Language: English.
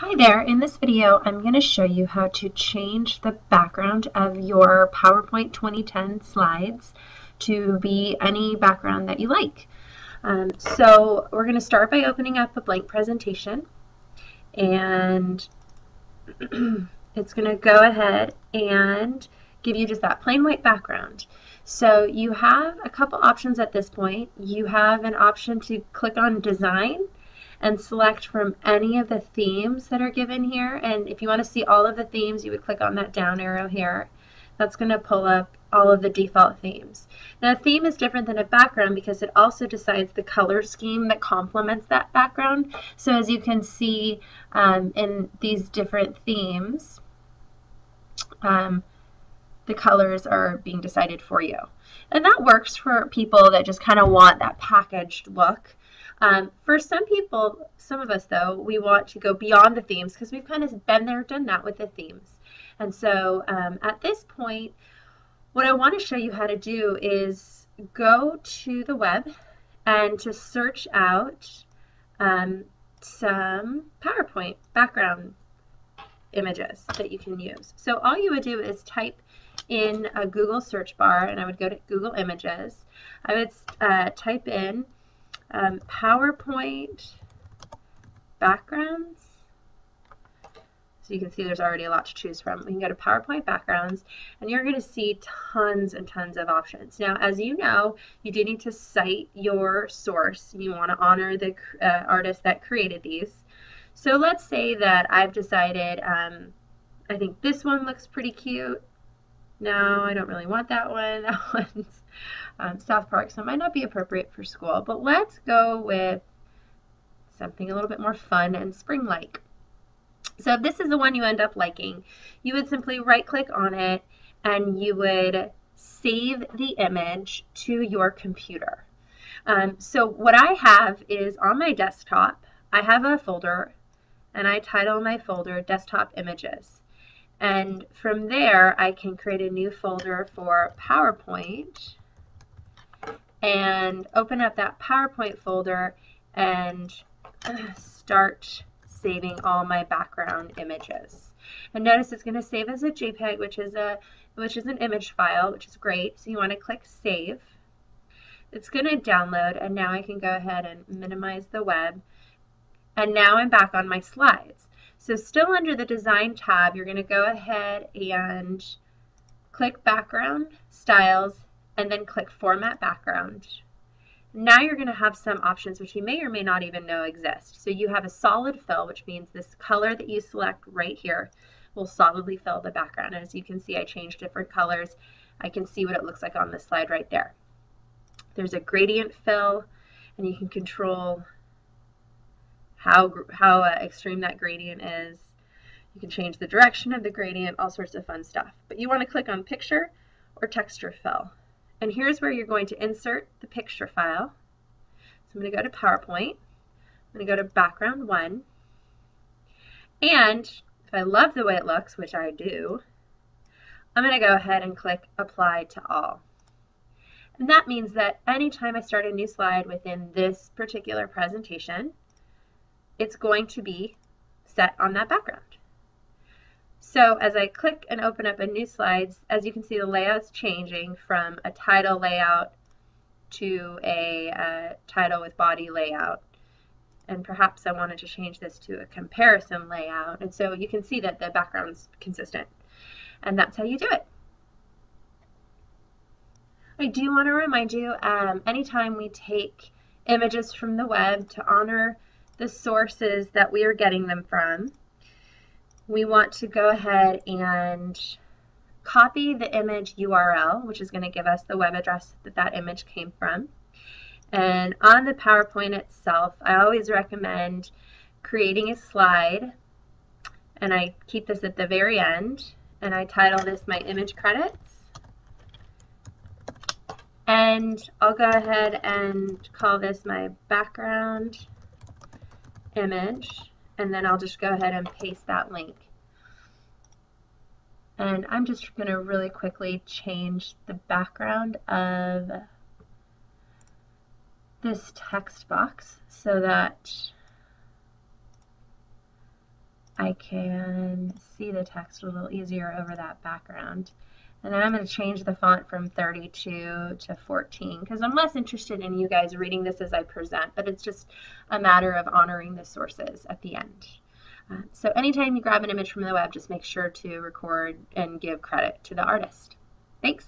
Hi there, in this video I'm going to show you how to change the background of your PowerPoint 2010 slides to be any background that you like. Um, so we're going to start by opening up a blank presentation and it's going to go ahead and give you just that plain white background. So you have a couple options at this point. You have an option to click on design and select from any of the themes that are given here. And if you want to see all of the themes, you would click on that down arrow here. That's going to pull up all of the default themes. Now, a theme is different than a background because it also decides the color scheme that complements that background. So as you can see um, in these different themes, um, the colors are being decided for you. And that works for people that just kind of want that packaged look. Um, for some people, some of us though, we want to go beyond the themes because we've kind of been there, done that with the themes. And so um, at this point, what I want to show you how to do is go to the web and to search out um, some PowerPoint background images that you can use. So all you would do is type in a Google search bar, and I would go to Google Images. I would uh, type in um, PowerPoint backgrounds. So you can see there's already a lot to choose from. We can go to PowerPoint backgrounds and you're going to see tons and tons of options. Now, as you know, you do need to cite your source. You want to honor the uh, artist that created these. So let's say that I've decided, um, I think this one looks pretty cute. No, I don't really want that one. That one's um, South Park, so it might not be appropriate for school. But let's go with something a little bit more fun and spring-like. So if this is the one you end up liking, you would simply right-click on it and you would save the image to your computer. Um, so what I have is on my desktop, I have a folder and I title my folder Desktop Images. And from there, I can create a new folder for PowerPoint and open up that PowerPoint folder and start saving all my background images. And notice it's going to save as a JPEG, which is a which is an image file, which is great. So you want to click Save. It's going to download, and now I can go ahead and minimize the web. And now I'm back on my slides. So still under the Design tab, you're going to go ahead and click Background, Styles, and then click Format Background. Now you're going to have some options which you may or may not even know exist. So you have a solid fill, which means this color that you select right here will solidly fill the background. As you can see, I changed different colors. I can see what it looks like on this slide right there. There's a gradient fill, and you can control how, how uh, extreme that gradient is. You can change the direction of the gradient, all sorts of fun stuff. But you want to click on Picture or Texture Fill. And here's where you're going to insert the picture file. So I'm going to go to PowerPoint. I'm going to go to background one. And if I love the way it looks, which I do, I'm going to go ahead and click apply to all. And that means that anytime I start a new slide within this particular presentation, it's going to be set on that background. So as I click and open up a new slides, as you can see the layout's changing from a title layout to a uh, title with body layout. And perhaps I wanted to change this to a comparison layout. And so you can see that the background's consistent. And that's how you do it. I do want to remind you, um, anytime we take images from the web to honor the sources that we are getting them from, we want to go ahead and copy the image URL, which is going to give us the web address that that image came from. And on the PowerPoint itself, I always recommend creating a slide, and I keep this at the very end, and I title this my image credits. And I'll go ahead and call this my background image and then I'll just go ahead and paste that link. And I'm just going to really quickly change the background of this text box so that I can see the text a little easier over that background. And then I'm going to change the font from 32 to 14 because I'm less interested in you guys reading this as I present, but it's just a matter of honoring the sources at the end. Uh, so anytime you grab an image from the web, just make sure to record and give credit to the artist. Thanks.